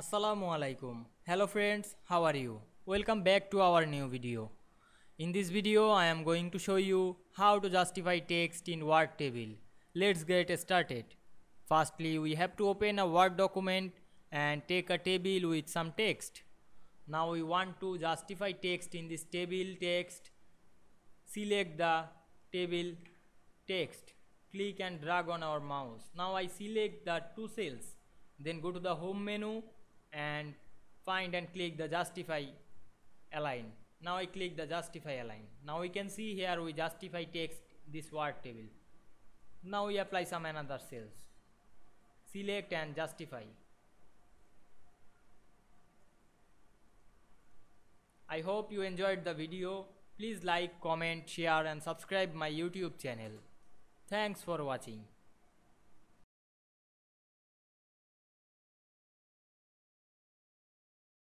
Assalamu alaikum. Hello friends, how are you? Welcome back to our new video. In this video, I am going to show you how to justify text in word table. Let's get started. Firstly, we have to open a word document and take a table with some text. Now we want to justify text in this table text. Select the table text. Click and drag on our mouse. Now I select the two cells. Then go to the home menu and find and click the justify align. Now I click the justify align. Now we can see here we justify text this word table. Now we apply some another cells. Select and justify. I hope you enjoyed the video. Please like, comment, share and subscribe my YouTube channel. Thanks for watching.